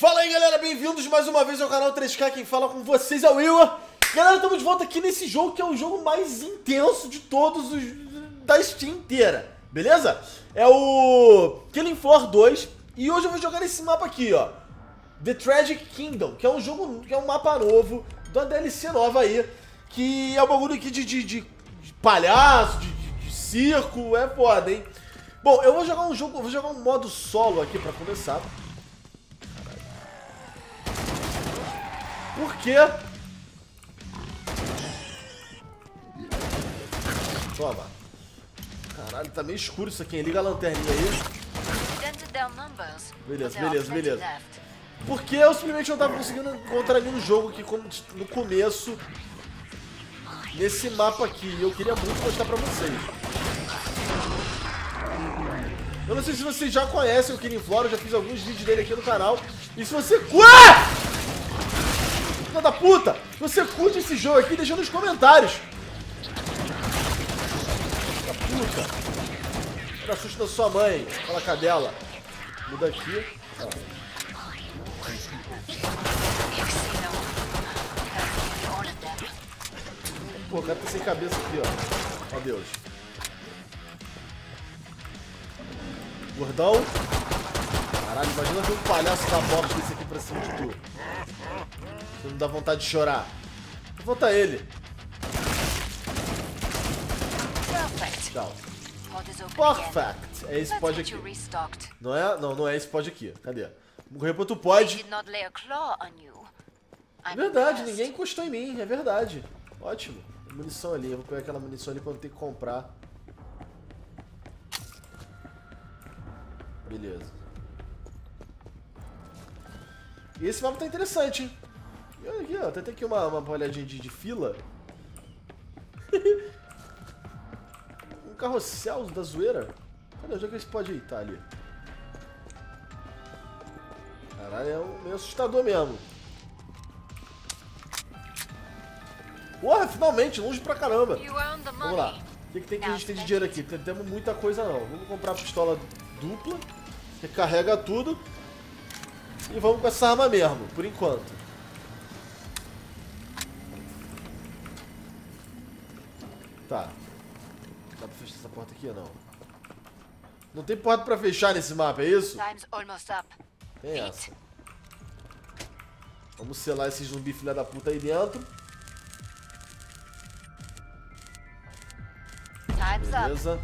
Fala aí galera, bem-vindos mais uma vez ao canal 3K, quem fala com vocês é o Iwa. Galera, estamos de volta aqui nesse jogo que é o jogo mais intenso de todos os da Steam inteira, beleza? É o Killing Floor 2 e hoje eu vou jogar nesse mapa aqui, ó. The Tragic Kingdom, que é um jogo, que é um mapa novo, da DLC nova aí, que é um bagulho aqui de, de, de, de palhaço, de, de, de circo, é foda, hein? Bom, eu vou jogar um jogo, vou jogar um modo solo aqui pra começar. Por quê? Toma. Caralho, tá meio escuro isso aqui, hein? Liga a lanterninha aí. Beleza, beleza, beleza. Porque eu simplesmente não tava conseguindo encontrar nenhum jogo que no começo nesse mapa aqui. Eu queria muito mostrar pra vocês. Eu não sei se vocês já conhecem o Killing Floor, eu já fiz alguns vídeos dele aqui no canal. E se você... Ué! Filha da puta! Você curte esse jogo aqui, deixa nos comentários. Filha da puta. Era susto da sua mãe. Fala cadela. Muda aqui. Ó. Pô, o cara tá sem cabeça aqui, ó. Adeus. Gordão. Caralho, imagina ver um palhaço da bosta desse aqui pra cima de tu. Você não dá vontade de chorar. Volta ele. Tchau. Perfect. É esse pod aqui. Não é? Não, não é esse pod aqui. Cadê? Morrer pro outro pod. É verdade, ninguém encostou em mim. É verdade. Ótimo. Munição ali. Eu vou pegar aquela munição ali pra não ter que comprar. Beleza. E esse mapa tá interessante, hein? Olha aqui, ó, tem aqui uma, uma olhadinha de, de fila. um carrossel da zoeira. Cadê? Onde é que esse pode ir? Tá ali. Caralho, é um meio assustador mesmo. Porra, finalmente, longe pra caramba. Vamos lá. O que, que, tem que a gente tem de dinheiro aqui? Não temos muita coisa não. Vamos comprar a pistola dupla, recarrega tudo. E vamos com essa arma mesmo, por enquanto. Tá. Dá pra fechar essa porta aqui ou não? Não tem porta pra fechar nesse mapa, é isso? Tem essa. Vamos selar esse zumbi filha da puta aí dentro. Beleza.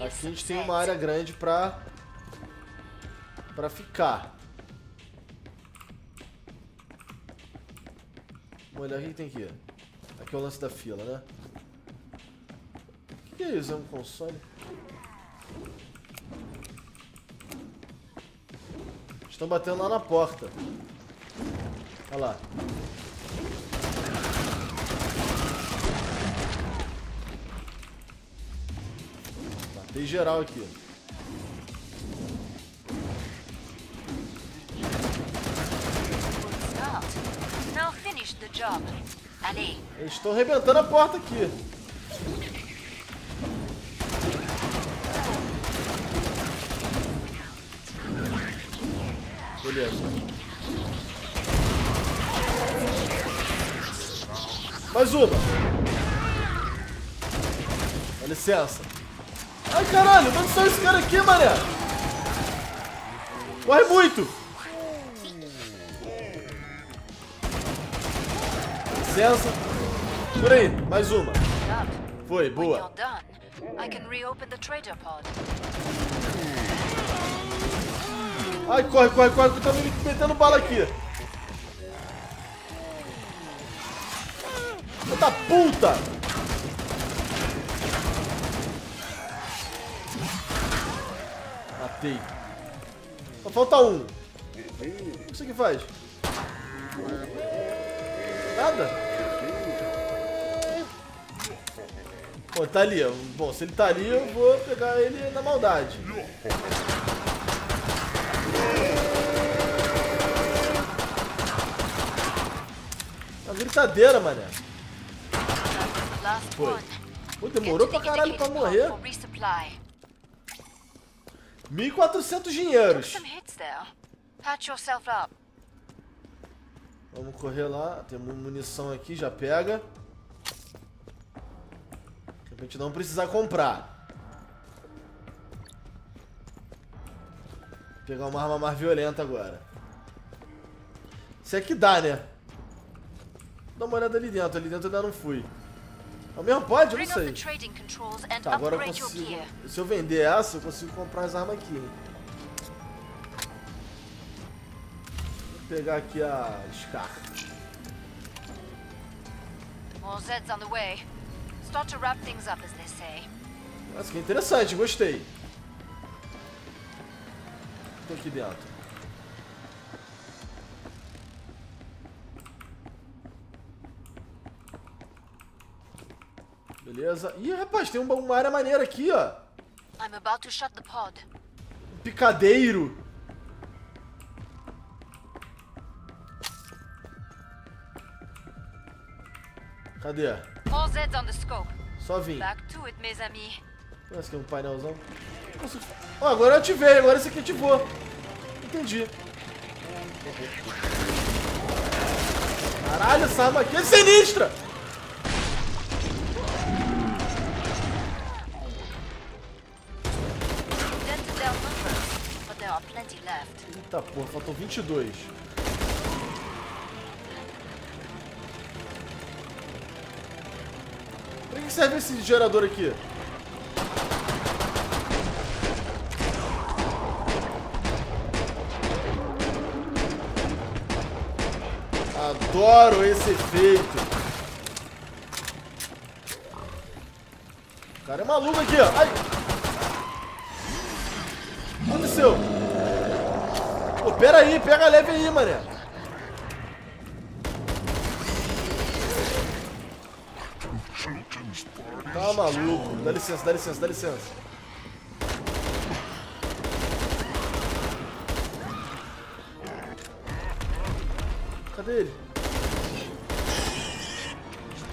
Aqui a gente tem uma área grande pra... Pra ficar. Vamos olhar o que tem aqui. Aqui é o lance da fila, né? Que é isso? É um console? Estão batendo lá na porta. Olha lá. Batei geral aqui. Eles estão arrebentando a porta aqui. Beleza. Mais uma. Dá licença. Ai, caralho, onde está esse cara aqui, mané? Corre muito. Licença. Por aí, mais uma. Foi, boa. Pod. Ai, corre, corre, corre, que tá me metendo bala aqui. Puta puta! Matei. Só falta um. O que isso aqui faz? Nada. Pô, tá ali. Bom, se ele tá ali, eu vou pegar ele na maldade. Uma gritadeira, mané. Foi. Pô, demorou pra caralho pra morrer. 1.400 dinheiros. Vamos correr lá. Tem mu- munição aqui, já pega. Pra gente não precisar comprar. Pegar uma arma mais violenta agora. Isso aqui dá, né? Dá uma olhada ali dentro. Ali dentro eu ainda não fui. É o mesmo pode? Eu não sei. Tá, agora eu consigo. Se eu vender essa, eu consigo comprar as armas aqui. Vou pegar aqui a Scar. More Zeds on the way. Start to wrap things up, as they say. Nossa, que interessante, gostei. Tô aqui dentro. Beleza. Ih, rapaz, tem uma, área maneira aqui, ó. I'm about to shut the pod. Um picadeiro. Cadê? More Zeds on the scope. Só vim. Back to it, mes amis. Parece que é um painelzão. Consigo- Ó, agora eu ativei, agora esse aqui ativou. Entendi. Caralho, essa arma aqui é sinistra! Eita porra, faltam 22. Pra que serve esse gerador aqui? Adoro esse efeito. O cara é maluco aqui, ó. Ai. Aconteceu? Pera aí, pega leve aí, mané. Tá maluco. Dá licença, dá licença, dá licença. Cadê ele?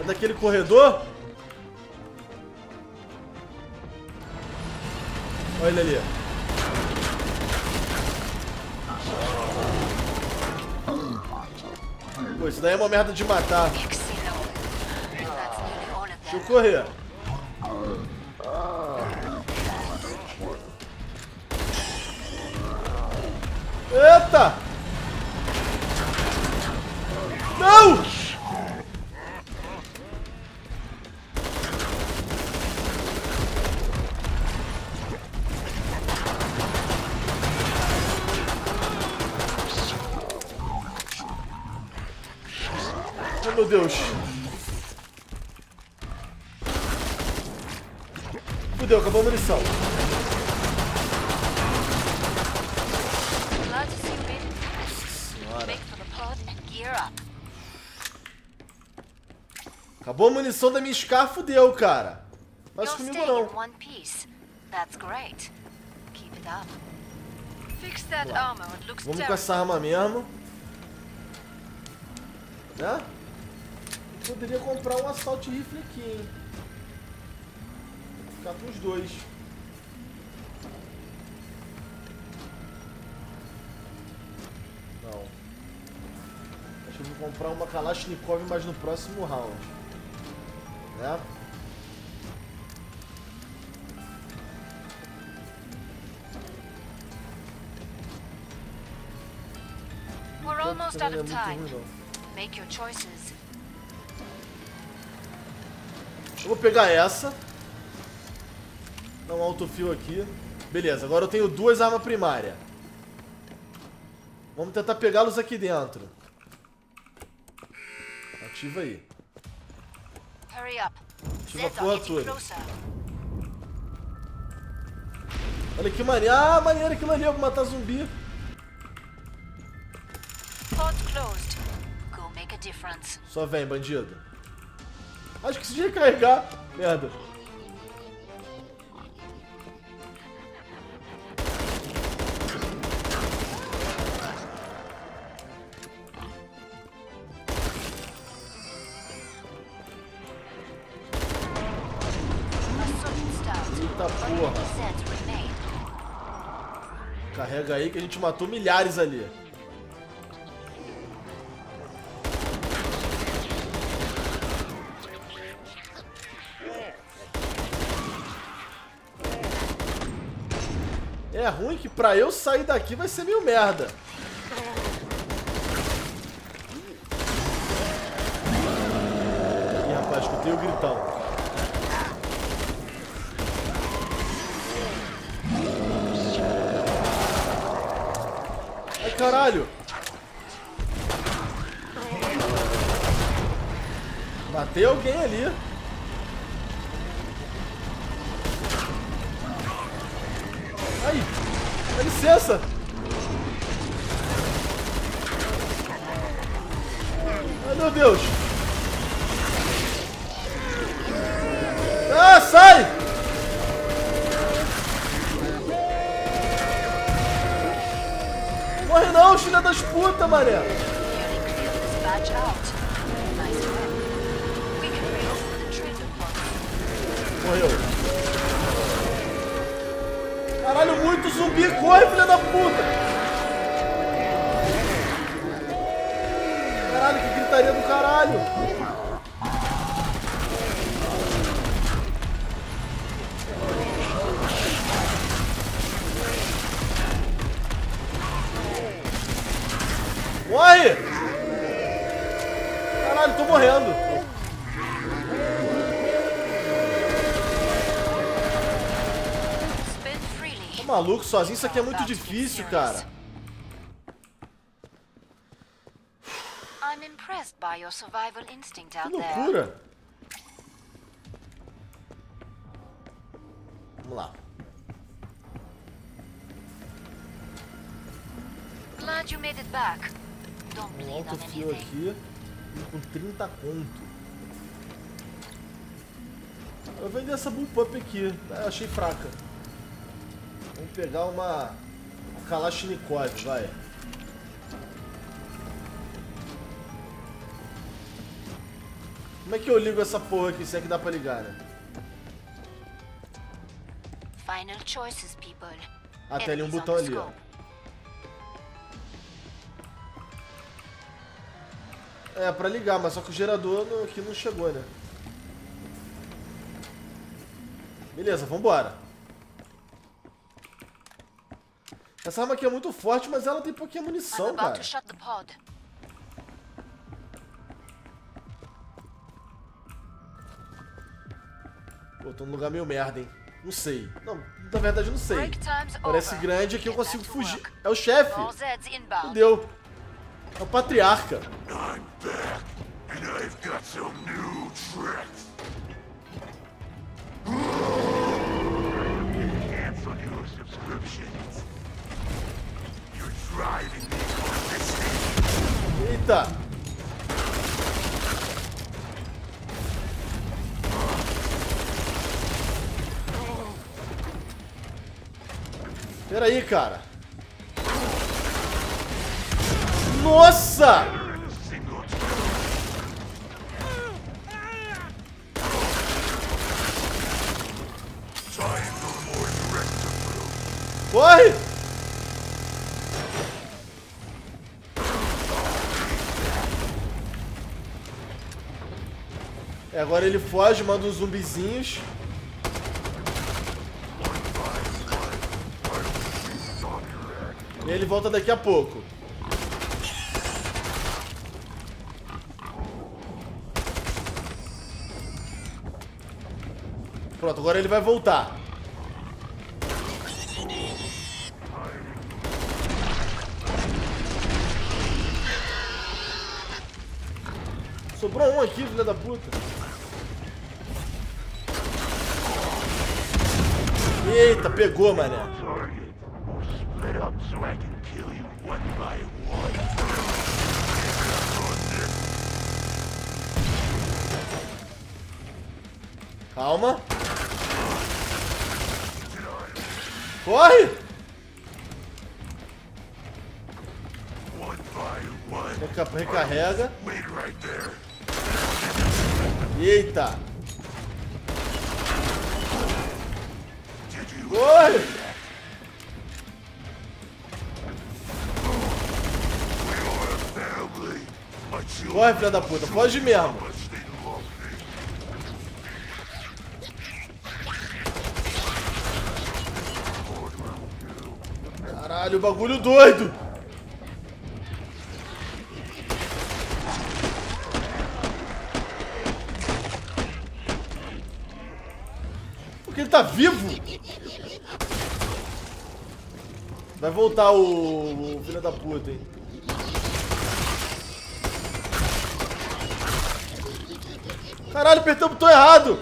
É daquele corredor? Olha ele ali. Pô, isso daí é uma merda de matar. Deixa eu correr. Eita! Não! Oh meu Deus! Fudeu, acabou a munição. Senhora. Acabou a munição da minha Scar, fudeu, cara. Mas comigo não. in one piece. That's great. Keep it up. Fix that armor. It looks Vamos com essa arma mesmo. Né? Poderia comprar um assalto rifle aqui, hein? Vou ficar com os dois. Não. Acho que eu vou comprar uma Kalashnikov, mas no próximo round. Né? We're almost out of time. Make your choices. Eu vou pegar essa. Dar um autofil aqui. Beleza, agora eu tenho duas armas primárias. Vamos tentar pegá-los aqui dentro. Ativa aí. Ativa a porra toda. Olha que maneiro. Ah, maneiro aquilo ali, eu vou matar zumbi. Só vem, bandido. Acho que se recarregar. Merda. Eita porra. Carrega aí que a gente matou milhares ali. Que pra eu sair daqui vai ser meio merda. Ih, rapaz, escutei o gritão. Ai, caralho. Matei alguém ali. Licença. Ai, meu Deus. Ah, sai! Morre não, filha das putas, mané. Nearly zumbi. Corre, filha da puta. Caralho, que gritaria do caralho. Morre! Caralho, tô morrendo. Spin freely. Tá maluco, sozinho isso aqui é muito difícil, cara. Que loucura. Vamos lá. Glad you made it back. Don't Um autofio anything. aqui. Com 30 conto. Eu vender essa bullpup aqui. Eu achei fraca. Vamos pegar uma Kalashnikov, vai. Como é que eu ligo essa porra aqui, se é que dá pra ligar, né? Final choices, people. Ah, tem ali um botão ali, ó. É, pra ligar, mas só que o gerador aqui não chegou, né? Beleza, vambora. Essa arma aqui é muito forte, mas ela tem pouquinha munição, cara. Pô, tô num lugar meio merda, hein? Não sei. Não, na verdade não sei. Parece grande aqui eu consigo fugir. É o chefe! Fudeu. É o patriarca. I'm back, and I've got some new Eita! Pera aí, cara. Nossa! Corre! É, agora ele foge, manda uns zumbizinhos. E ele volta daqui a pouco. Pronto, agora ele vai voltar. Sobrou um aqui, filha da puta. Eita, pegou, mané. Calma. Corre! Reca- Recarrega. Eita! Corre! Corre, filha da puta, foge mesmo. Caralho, bagulho doido! Porque ele tá vivo! Vai voltar o, o filho da puta, hein. Caralho, apertei o botão errado.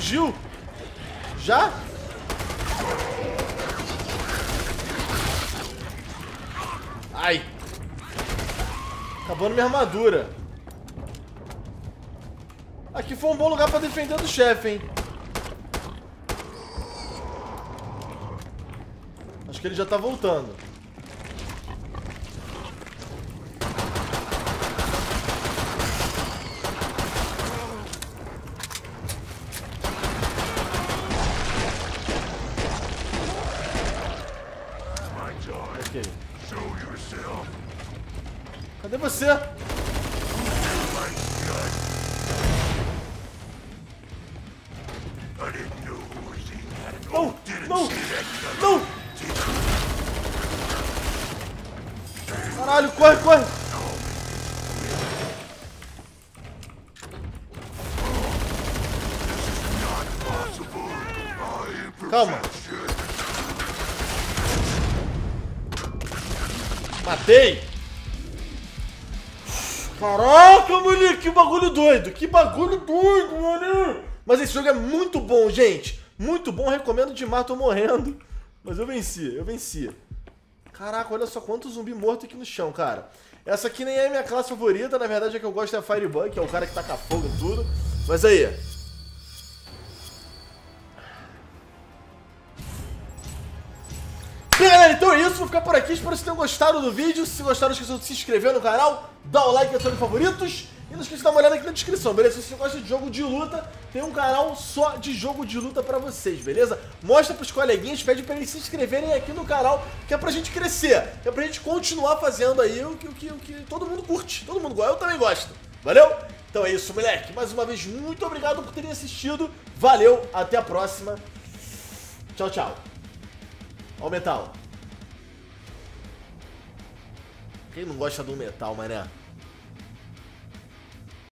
Fugiu. Já? Ai. Acabando minha armadura. Aqui foi um bom lugar pra defender do chefe, hein? Acho que ele já tá voltando. Cadê você? Não! Não! Não! Caralho, corre, corre! Calma. Matei! Caraca, moleque, que bagulho doido! Que bagulho doido, mano! Mas esse jogo é muito bom, gente! Muito bom, recomendo demais, tô morrendo. Mas eu venci, eu venci. Caraca, olha só quanto zumbi morto aqui no chão, cara. Essa aqui nem é a minha classe favorita, na verdade a que eu gosto é a Firebug, que é o cara que taca fogo em tudo. Mas aí. Galera, então é isso. Vou ficar por aqui. Espero que vocês tenham gostado do vídeo. Se gostaram, não esqueçam de se inscrever no canal, dar o like ativar favoritos. E não esqueça de dar uma olhada aqui na descrição, beleza? Se você gosta de jogo de luta, tem um canal só de jogo de luta pra vocês, beleza? Mostra pros coleguinhas, pede pra eles se inscreverem aqui no canal, que é pra gente crescer. Que é pra gente continuar fazendo aí o que, o que, o que todo mundo curte. Todo mundo gosta. Eu também gosto. Valeu? Então é isso, moleque. Mais uma vez, muito obrigado por terem assistido. Valeu, até a próxima. Tchau, tchau. Ó o metal. Quem não gosta do metal, mané?